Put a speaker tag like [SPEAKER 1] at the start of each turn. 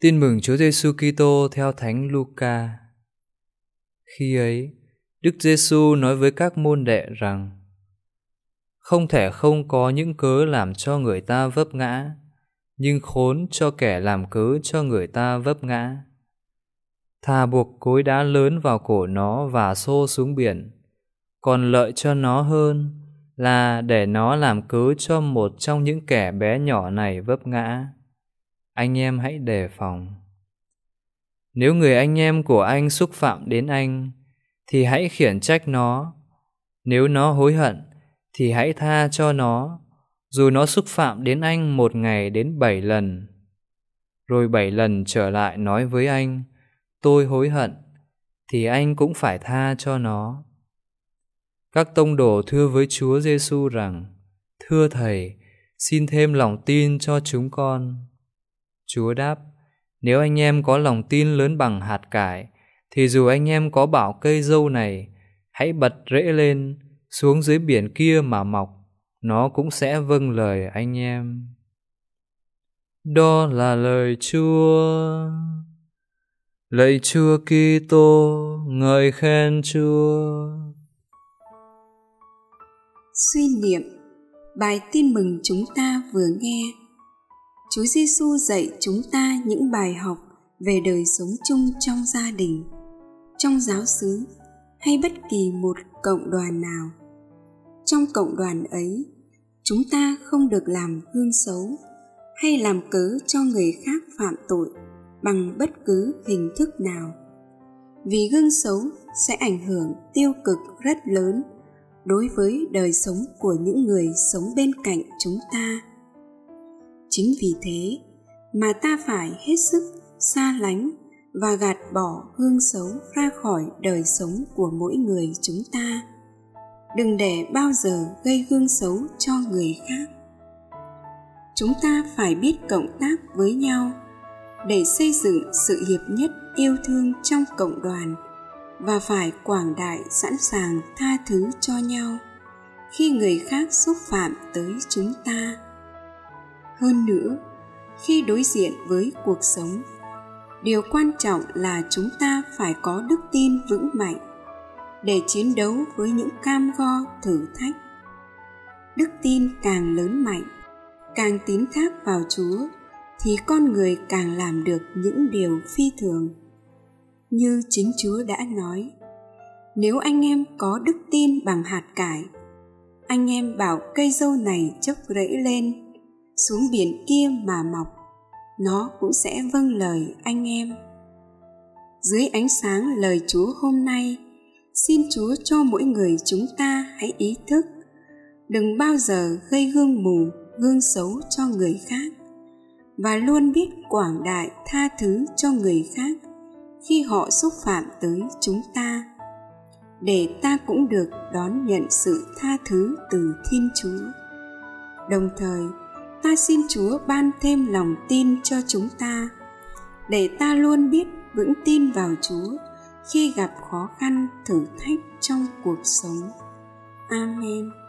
[SPEAKER 1] Tin mừng Chúa Giêsu Kitô theo Thánh Luca. Khi ấy, Đức Giêsu nói với các môn đệ rằng: Không thể không có những cớ làm cho người ta vấp ngã, nhưng khốn cho kẻ làm cớ cho người ta vấp ngã. Thà buộc cối đá lớn vào cổ nó và xô xuống biển, còn lợi cho nó hơn là để nó làm cớ cho một trong những kẻ bé nhỏ này vấp ngã anh em hãy đề phòng. Nếu người anh em của anh xúc phạm đến anh, thì hãy khiển trách nó. Nếu nó hối hận, thì hãy tha cho nó, dù nó xúc phạm đến anh một ngày đến bảy lần. Rồi bảy lần trở lại nói với anh, tôi hối hận, thì anh cũng phải tha cho nó. Các tông đồ thưa với chúa giêsu rằng, thưa thầy, xin thêm lòng tin cho chúng con. Chúa đáp, nếu anh em có lòng tin lớn bằng hạt cải, thì dù anh em có bảo cây dâu này, hãy bật rễ lên, xuống dưới biển kia mà mọc, nó cũng sẽ vâng lời anh em. Đó là lời Chúa. Lạy Chúa Kitô, ngợi khen Chúa.
[SPEAKER 2] Suy niệm bài tin mừng chúng ta vừa nghe Chúa Giêsu dạy chúng ta những bài học về đời sống chung trong gia đình, trong giáo xứ hay bất kỳ một cộng đoàn nào. Trong cộng đoàn ấy, chúng ta không được làm gương xấu hay làm cớ cho người khác phạm tội bằng bất cứ hình thức nào. Vì gương xấu sẽ ảnh hưởng tiêu cực rất lớn đối với đời sống của những người sống bên cạnh chúng ta chính vì thế mà ta phải hết sức xa lánh và gạt bỏ hương xấu ra khỏi đời sống của mỗi người chúng ta. Đừng để bao giờ gây hương xấu cho người khác. Chúng ta phải biết cộng tác với nhau để xây dựng sự hiệp nhất yêu thương trong cộng đoàn và phải quảng đại sẵn sàng tha thứ cho nhau khi người khác xúc phạm tới chúng ta hơn nữa, khi đối diện với cuộc sống, điều quan trọng là chúng ta phải có đức tin vững mạnh để chiến đấu với những cam go, thử thách. Đức tin càng lớn mạnh, càng tín thác vào chúa, thì con người càng làm được những điều phi thường. Như chính chúa đã nói, nếu anh em có đức tin bằng hạt cải, anh em bảo cây dâu này chốc rễ lên xuống biển kia mà mọc. Nó cũng sẽ vâng lời anh em. Dưới ánh sáng lời chúa hôm nay, xin chúa cho mỗi người chúng ta hãy ý thức. Đừng bao giờ gây gương mù, gương xấu cho người khác. Và luôn biết quảng đại tha thứ cho người khác khi họ xúc phạm tới chúng ta. Để ta cũng được đón nhận sự tha thứ từ thiên chúa. Đồng thời ta xin Chúa ban thêm lòng tin cho chúng ta, để ta luôn biết vững tin vào Chúa khi gặp khó khăn thử thách trong cuộc sống. Amen.